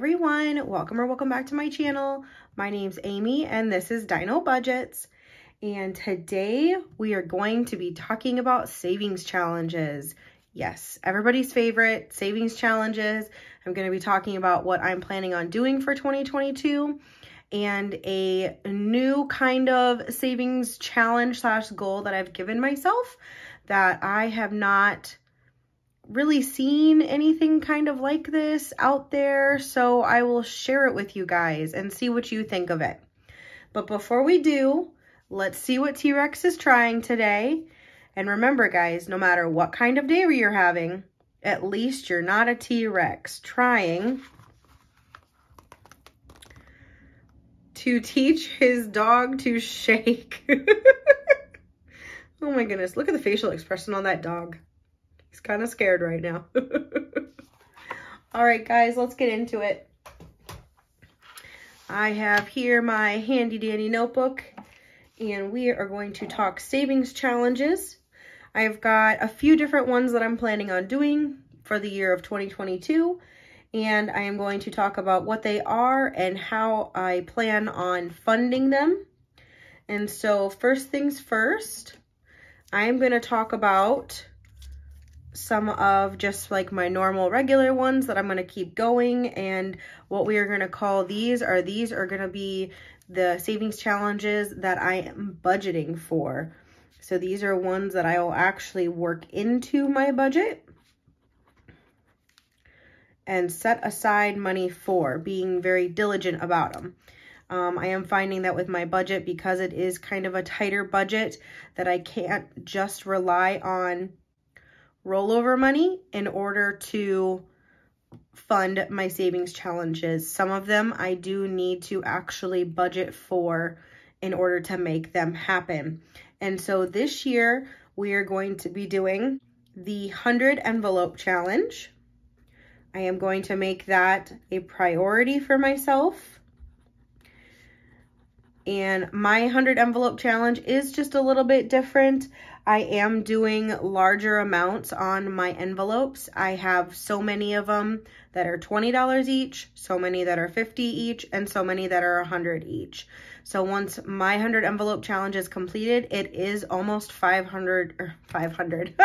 everyone, welcome or welcome back to my channel. My name's Amy and this is Dino Budgets. And today we are going to be talking about savings challenges. Yes, everybody's favorite savings challenges. I'm going to be talking about what I'm planning on doing for 2022 and a new kind of savings challenge slash goal that I've given myself that I have not really seen anything kind of like this out there, so I will share it with you guys and see what you think of it. But before we do, let's see what T-Rex is trying today. And remember, guys, no matter what kind of day you're having, at least you're not a T-Rex trying to teach his dog to shake. oh my goodness, look at the facial expression on that dog. He's kind of scared right now. All right, guys, let's get into it. I have here my handy dandy notebook and we are going to talk savings challenges. I've got a few different ones that I'm planning on doing for the year of 2022 and I am going to talk about what they are and how I plan on funding them. And so first things first, I'm going to talk about some of just like my normal regular ones that I'm going to keep going and what we are going to call these are these are going to be the savings challenges that I am budgeting for. So these are ones that I will actually work into my budget and set aside money for, being very diligent about them. Um, I am finding that with my budget, because it is kind of a tighter budget, that I can't just rely on rollover money in order to fund my savings challenges. Some of them I do need to actually budget for in order to make them happen. And so this year we are going to be doing the 100 envelope challenge. I am going to make that a priority for myself. And my 100 envelope challenge is just a little bit different. I am doing larger amounts on my envelopes. I have so many of them that are $20 each, so many that are 50 each, and so many that are 100 each. So once my 100 envelope challenge is completed, it is almost 500, or 500.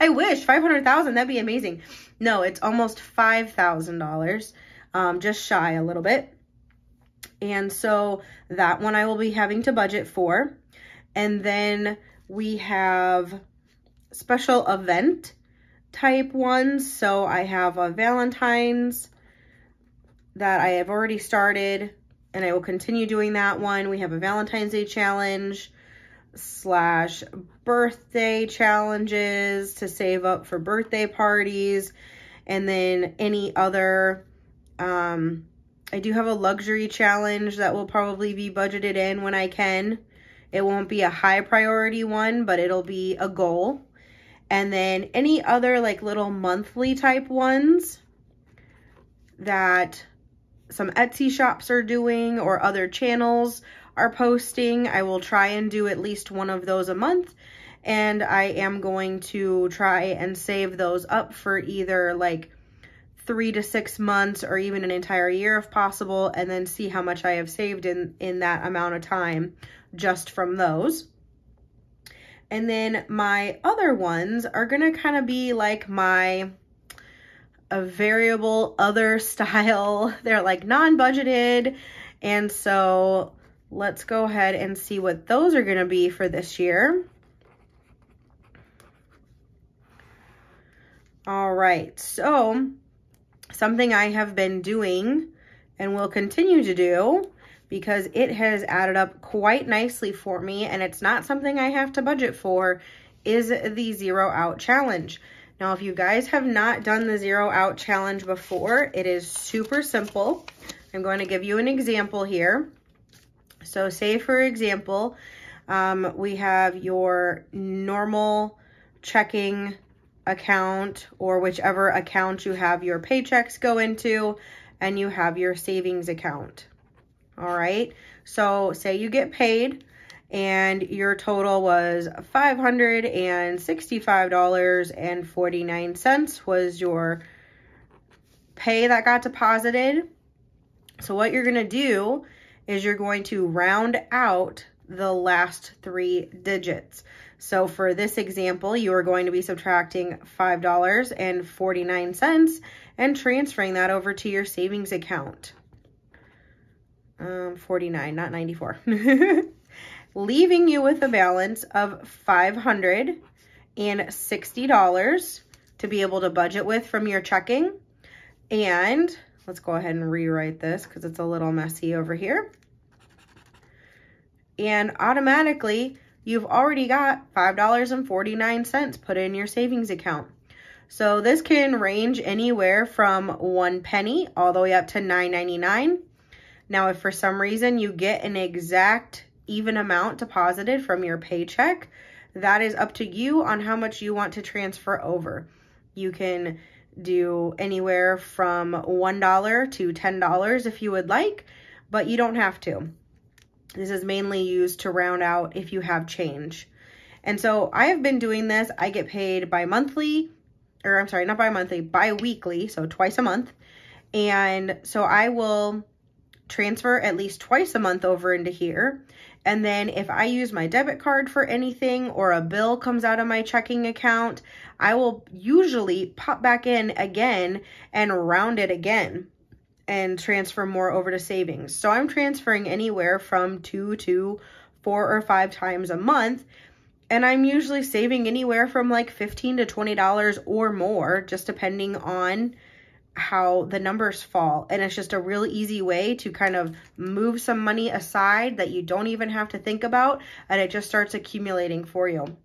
I wish, 500,000, that'd be amazing. No, it's almost $5,000, um, just shy a little bit. And so that one I will be having to budget for. And then we have special event type ones. So I have a Valentine's that I have already started and I will continue doing that one. We have a Valentine's Day challenge slash birthday challenges to save up for birthday parties and then any other um I do have a luxury challenge that will probably be budgeted in when I can. It won't be a high priority one, but it'll be a goal. And then any other like little monthly type ones that some Etsy shops are doing or other channels are posting, I will try and do at least one of those a month. And I am going to try and save those up for either like three to six months or even an entire year if possible and then see how much I have saved in, in that amount of time just from those. And then my other ones are going to kind of be like my a variable other style. They're like non-budgeted. And so let's go ahead and see what those are going to be for this year. All right, so something I have been doing and will continue to do because it has added up quite nicely for me and it's not something I have to budget for is the zero out challenge. Now, if you guys have not done the zero out challenge before, it is super simple. I'm going to give you an example here. So say for example, um, we have your normal checking account or whichever account you have your paychecks go into and you have your savings account. All right. So say you get paid and your total was $565.49 was your pay that got deposited So what you're going to do is you're going to round out the last three digits. So for this example, you are going to be subtracting $5.49 and transferring that over to your savings account. Um, 49, not 94. Leaving you with a balance of $560 to be able to budget with from your checking. And let's go ahead and rewrite this because it's a little messy over here. And automatically, you've already got $5.49 put in your savings account. So this can range anywhere from one penny all the way up to $9.99. Now, if for some reason you get an exact even amount deposited from your paycheck, that is up to you on how much you want to transfer over. You can do anywhere from $1 to $10 if you would like, but you don't have to. This is mainly used to round out if you have change. And so I have been doing this. I get paid by monthly, or I'm sorry, not by monthly, bi-weekly, so twice a month. And so I will transfer at least twice a month over into here. And then if I use my debit card for anything or a bill comes out of my checking account, I will usually pop back in again and round it again and transfer more over to savings. So I'm transferring anywhere from two to four or five times a month. And I'm usually saving anywhere from like 15 to $20 or more, just depending on how the numbers fall. And it's just a really easy way to kind of move some money aside that you don't even have to think about. And it just starts accumulating for you.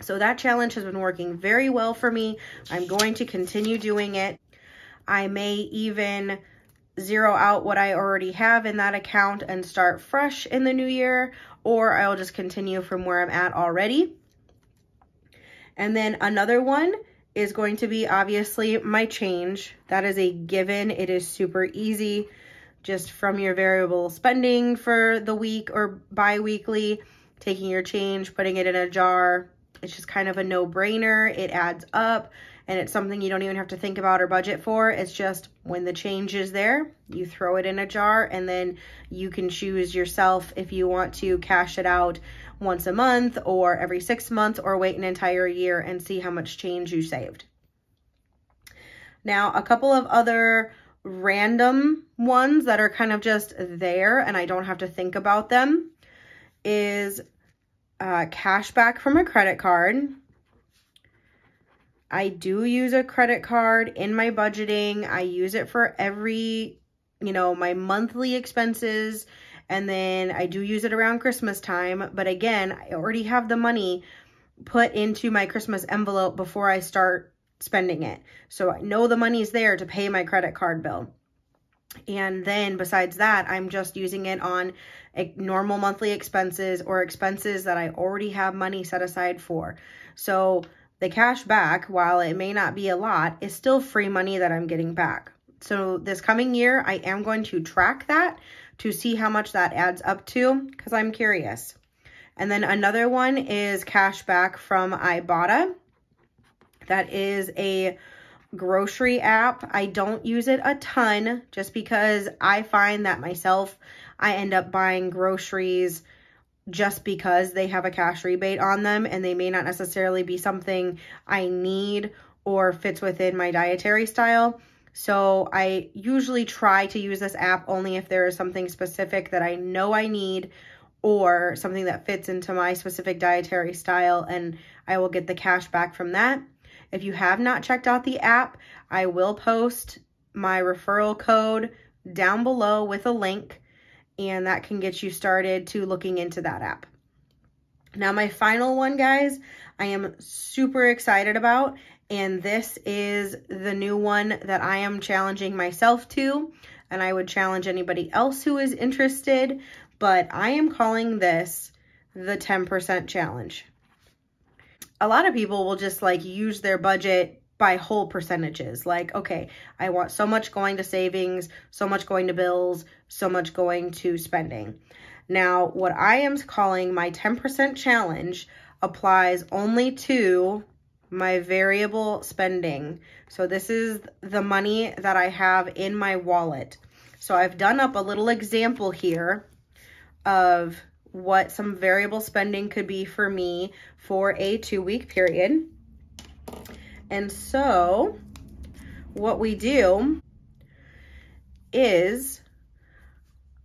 So that challenge has been working very well for me. I'm going to continue doing it. I may even zero out what I already have in that account and start fresh in the new year, or I'll just continue from where I'm at already. And then another one is going to be obviously my change. That is a given. It is super easy just from your variable spending for the week or bi-weekly, taking your change, putting it in a jar. It's just kind of a no-brainer. It adds up and it's something you don't even have to think about or budget for. It's just when the change is there, you throw it in a jar and then you can choose yourself if you want to cash it out once a month or every six months or wait an entire year and see how much change you saved. Now, a couple of other random ones that are kind of just there and I don't have to think about them is uh, cash back from a credit card. I do use a credit card in my budgeting. I use it for every, you know, my monthly expenses. And then I do use it around Christmas time. But again, I already have the money put into my Christmas envelope before I start spending it. So I know the money's there to pay my credit card bill. And then besides that, I'm just using it on normal monthly expenses or expenses that I already have money set aside for. So the cash back, while it may not be a lot, is still free money that I'm getting back. So this coming year, I am going to track that to see how much that adds up to because I'm curious. And then another one is cash back from Ibotta. That is a grocery app. I don't use it a ton just because I find that myself, I end up buying groceries just because they have a cash rebate on them and they may not necessarily be something I need or fits within my dietary style. So I usually try to use this app only if there is something specific that I know I need or something that fits into my specific dietary style and I will get the cash back from that. If you have not checked out the app, I will post my referral code down below with a link and that can get you started to looking into that app. Now, my final one, guys, I am super excited about, and this is the new one that I am challenging myself to, and I would challenge anybody else who is interested, but I am calling this the 10% challenge. A lot of people will just like use their budget by whole percentages. Like, okay, I want so much going to savings, so much going to bills, so much going to spending. Now, what I am calling my 10% challenge applies only to my variable spending. So this is the money that I have in my wallet. So I've done up a little example here of what some variable spending could be for me for a two week period. And so what we do is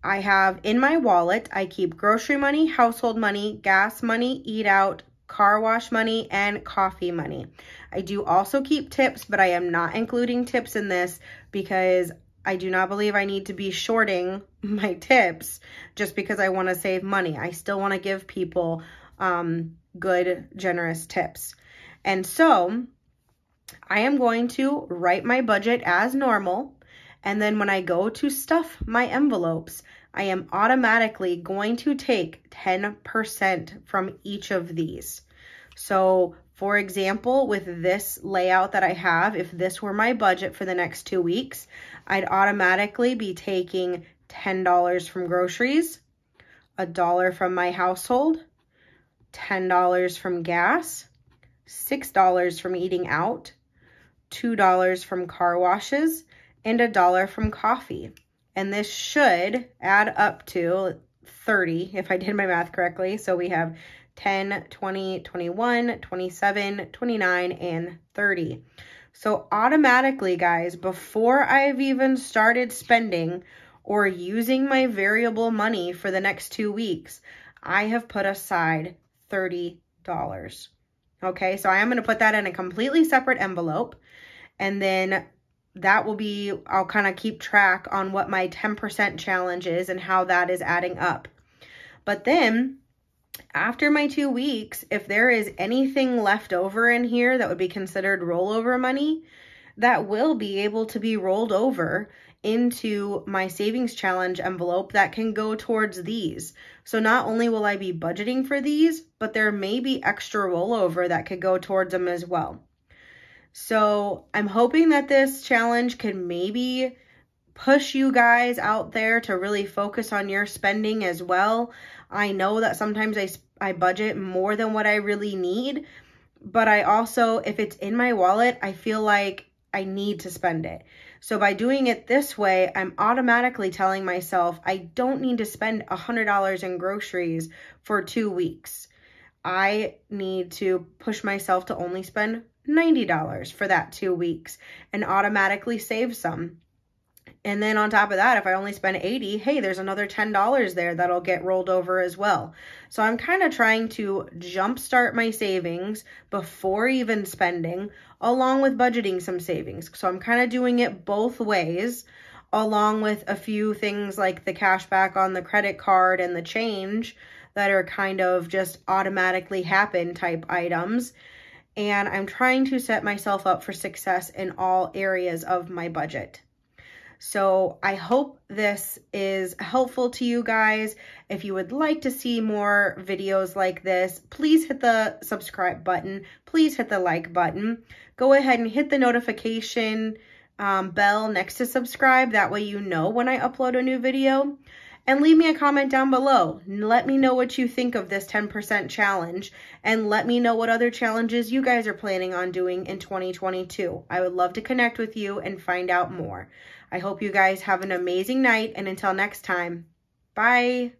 I have in my wallet, I keep grocery money, household money, gas money, eat out, car wash money, and coffee money. I do also keep tips, but I am not including tips in this because I do not believe I need to be shorting my tips just because I want to save money. I still want to give people um, good, generous tips. And so I am going to write my budget as normal. And then when I go to stuff my envelopes, I am automatically going to take 10% from each of these. So for example, with this layout that I have, if this were my budget for the next two weeks, I'd automatically be taking $10 from groceries, a dollar from my household, $10 from gas, $6 from eating out, $2 from car washes, and a dollar from coffee. And this should add up to 30 if I did my math correctly. So we have 10, 20, 21, 27, 29, and 30. So automatically, guys, before I've even started spending or using my variable money for the next two weeks, I have put aside $30. Okay, so I am going to put that in a completely separate envelope. And then that will be, I'll kind of keep track on what my 10% challenge is and how that is adding up. But then after my two weeks, if there is anything left over in here that would be considered rollover money, that will be able to be rolled over into my savings challenge envelope that can go towards these. So not only will I be budgeting for these, but there may be extra rollover that could go towards them as well. So I'm hoping that this challenge can maybe push you guys out there to really focus on your spending as well. I know that sometimes I, I budget more than what I really need, but I also, if it's in my wallet, I feel like I need to spend it. So by doing it this way, I'm automatically telling myself I don't need to spend $100 in groceries for two weeks. I need to push myself to only spend $90 for that two weeks and automatically save some. And then on top of that, if I only spend 80, hey, there's another $10 there that'll get rolled over as well. So I'm kind of trying to jumpstart my savings before even spending, along with budgeting some savings. So I'm kind of doing it both ways, along with a few things like the cash back on the credit card and the change that are kind of just automatically happen type items. And I'm trying to set myself up for success in all areas of my budget. So I hope this is helpful to you guys. If you would like to see more videos like this, please hit the subscribe button. Please hit the like button. Go ahead and hit the notification um, bell next to subscribe. That way you know when I upload a new video. And leave me a comment down below. Let me know what you think of this 10% challenge. And let me know what other challenges you guys are planning on doing in 2022. I would love to connect with you and find out more. I hope you guys have an amazing night. And until next time, bye.